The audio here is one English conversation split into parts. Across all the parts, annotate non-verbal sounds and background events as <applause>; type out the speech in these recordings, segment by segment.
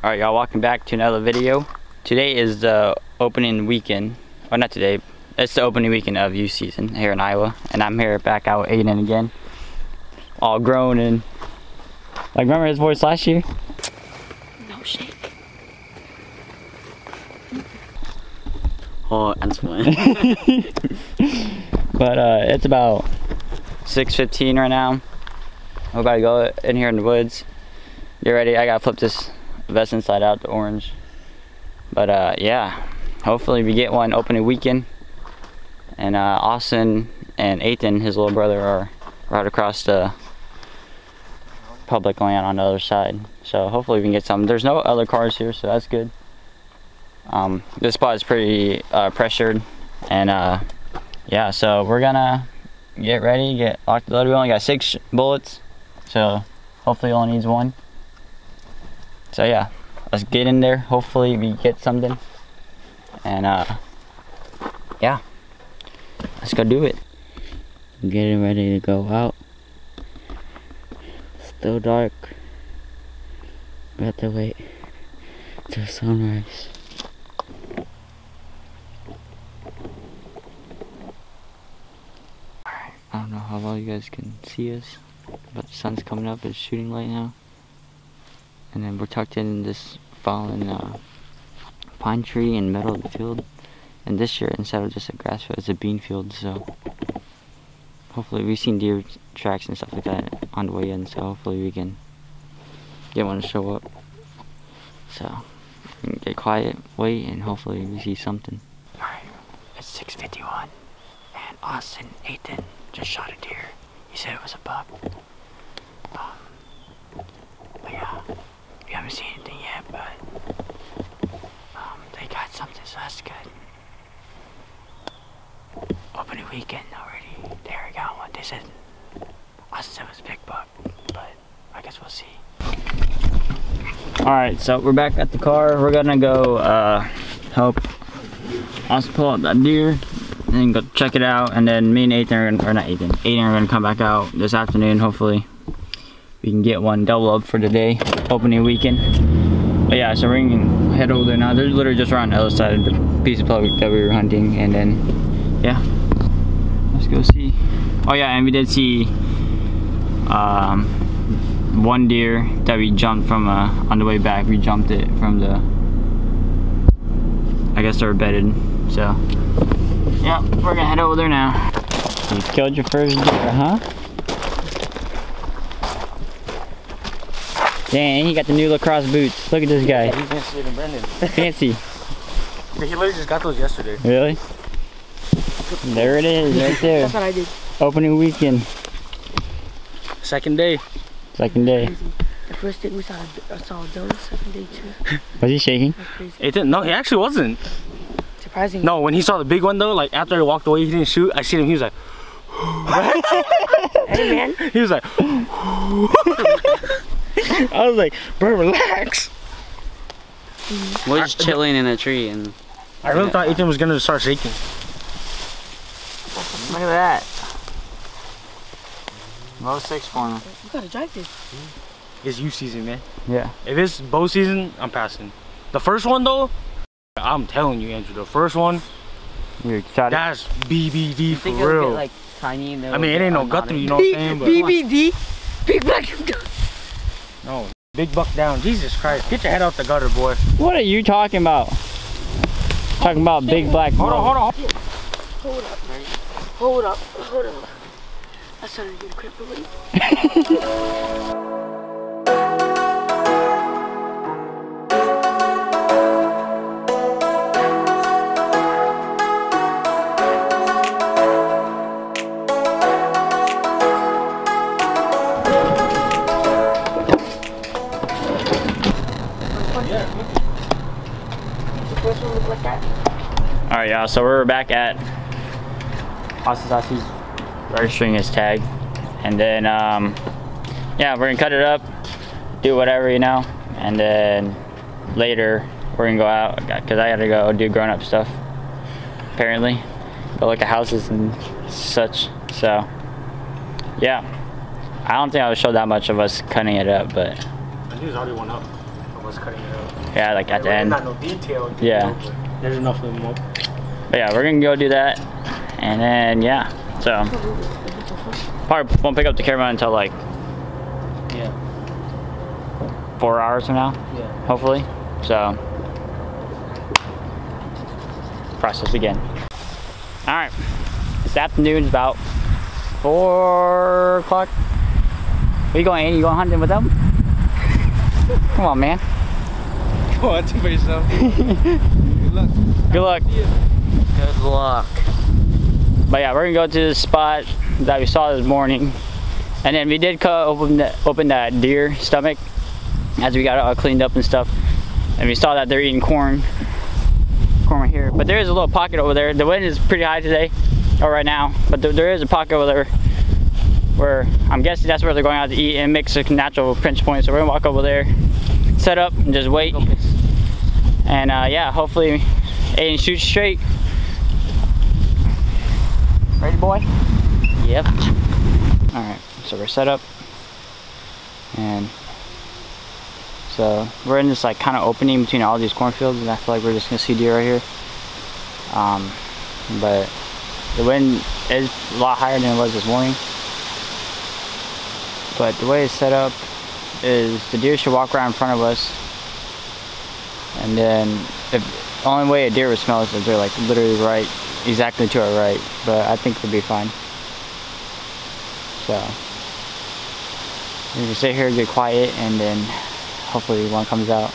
Alright y'all, welcome back to another video. Today is the opening weekend, well not today, it's the opening weekend of youth season here in Iowa. And I'm here back out with Aiden again. All grown and, like remember his voice last year? No shake. Oh, that's fine. <laughs> <laughs> but uh, it's about 6.15 right now. We're about to go in here in the woods. You ready, I gotta flip this vest inside out, the orange. But uh, yeah, hopefully we get one opening weekend. And uh, Austin and Ethan, his little brother, are right across the public land on the other side. So hopefully we can get some. There's no other cars here, so that's good. Um, this spot is pretty uh, pressured, and uh, yeah, so we're gonna get ready, get locked and. We only got six bullets, so hopefully only needs one. So yeah, let's get in there. Hopefully we get something, and uh, yeah, let's go do it. I'm Getting ready to go out. Still dark. We have to wait till sunrise. I don't know how well you guys can see us, but the sun's coming up. It's shooting light now. And then we're tucked in this fallen uh, pine tree in the middle of the field. And this year, instead of just a grass field, it's a bean field. So hopefully, we've seen deer tracks and stuff like that on the way in. So hopefully, we can get one to show up. So get quiet, wait, and hopefully, we see something. Alright, it's 6:51 and Austin Ethan just shot a deer. He said it was a buck. Um, but yeah, we haven't seen anything yet, but um, they got something, so that's good. Opening weekend already. They already got one. They said Austin said it was a big buck, but I guess we'll see. Alright, so we're back at the car. We're gonna go uh, help Austin pull out that deer and go check it out. And then me and Ethan are gonna, or not Ethan, Ethan are gonna come back out this afternoon hopefully. We can get one double up for today opening weekend. But yeah so we're gonna head over there now. They're literally just around the other side of the piece of public that we were hunting. And then yeah let's go see. Oh yeah and we did see um, one deer that we jumped from uh, on the way back we jumped it from the I guess they were bedded so yeah, we're gonna head over there now. You killed your first deer, huh? Dang, you got the new lacrosse boots. Look at this guy. He's fancier than Brandon. Fancy. he literally just got those yesterday. Really? There it is, right <laughs> there. That's what I did. Opening weekend, Second day. Second day. Crazy. The first day we saw a, I saw a donut. Second day too. <laughs> Was he shaking? That's. It didn't. No, he actually wasn't. Surprising. No, when he saw the big one though, like after he walked away, he didn't shoot. I seen him. He was like, Hey man. <laughs> he was like. <laughs> I was like, bro, relax. We're just chilling in a tree and I really thought Ethan was gonna start shaking. look at that. Low six for him. You gotta drive this. It's you season, man. Yeah. If it's bow season, I'm passing. The first one though, I'm telling you, Andrew, the first one, You excited? that's BBD for real. tiny and I mean, it ain't no Guthrie, you know what I'm saying? But BBD. Big black. no, big buck down. Jesus Christ, get your head out the gutter, boy. What are you talking about? Talking about big black. Hold on, hold on. Hold up, man. Hold up. Hold up. I started to get a cramp already. The first one looked like that. All right, y'all. So we're back at Austin's house. He's registering his tag, and then um, yeah, we're gonna cut it up, do whatever you know, and then later we're gonna go out because I gotta go do grown-up stuff. Apparently, go look at houses and such. So yeah, I don't think I would show that much of us cutting it up, but I He's already one up. was cutting it out. Yeah, like at the end. Not no detail. Yeah. you know, but There's enough of them up. But yeah, we're gonna go do that, and then yeah. So probably won't pick up the camera until like Yeah. four hours from now, Yeah. hopefully. So process begin. All right, it's afternoon. It's about four o'clock. Where you going, Andy? You going hunting with them? <laughs> Come on, man. Come on, for yourself. <laughs> Good luck. Good luck. Good luck. But yeah, we're gonna go to the spot that we saw this morning, and then we did cut open the, open that deer stomach as we got it all cleaned up and stuff, and we saw that they're eating corn, corn right here. But there is a little pocket over there. The wind is pretty high today, or right now, but there, there is a pocket over there where I'm guessing that's where they're going out to eat and mix a natural pinch point. So we're gonna walk over there, set up, and just wait. And uh, yeah, hopefully Aiden shoots straight. Ready, boy? Yep. All right, so we're set up, and so we're in this like kind of opening between all these cornfields, and I feel like we're just gonna see deer right here. Um, but the wind is a lot higher than it was this morning. But the way it's set up is the deer should walk around in front of us, and then if the only way a deer would smell is if they're like literally right, exactly to our right. But I think we'll be fine. So we can sit here, get quiet, and then hopefully one comes out.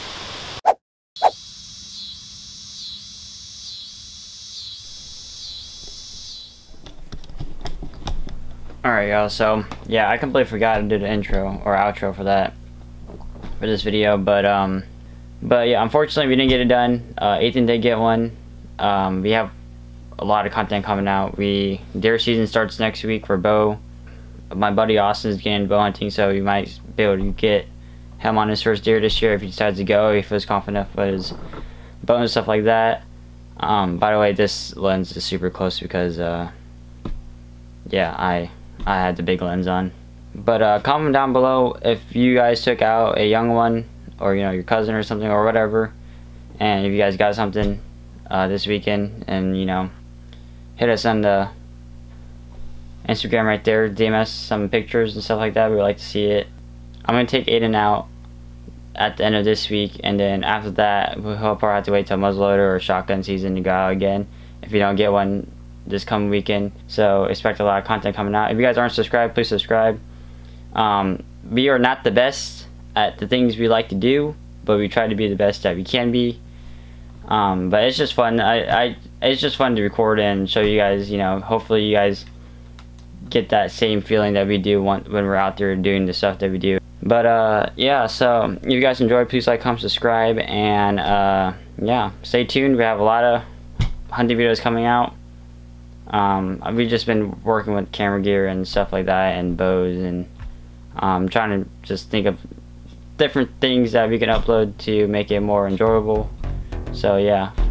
Alright y'all, so yeah, I completely forgot to do the intro or outro for that for this video, but um but yeah, unfortunately we didn't get it done. Uh Ethan did get one. Um we have a lot of content coming out. We deer season starts next week for bow. My buddy Austin is getting bow hunting, so you might be able to get him on his first deer this year if he decides to go. If he feels confident with his bow and stuff like that. Um, by the way, this lens is super close because uh, yeah, I I had the big lens on. But uh, comment down below if you guys took out a young one or you know your cousin or something or whatever, and if you guys got something uh, this weekend, and you know hit us on the Instagram right there, DM us some pictures and stuff like that. We'd like to see it. I'm gonna take Aiden out at the end of this week, and then after that, we'll probably have to wait till muzzleloader or shotgun season to go out again. If you don't get one this coming weekend, so expect a lot of content coming out. If you guys aren't subscribed, please subscribe. Um, we are not the best at the things we like to do, but we try to be the best that we can be. Um, but it's just fun. I, I, it's just fun to record and show you guys. You know, hopefully you guys get that same feeling that we do when, we're out there doing the stuff that we do. But uh, yeah, so if you guys enjoyed, please like, comment, subscribe, and uh, yeah, stay tuned. We have a lot of hunting videos coming out. Um, we've just been working with camera gear and stuff like that, and bows, and um, trying to just think of different things that we can upload to make it more enjoyable. So yeah,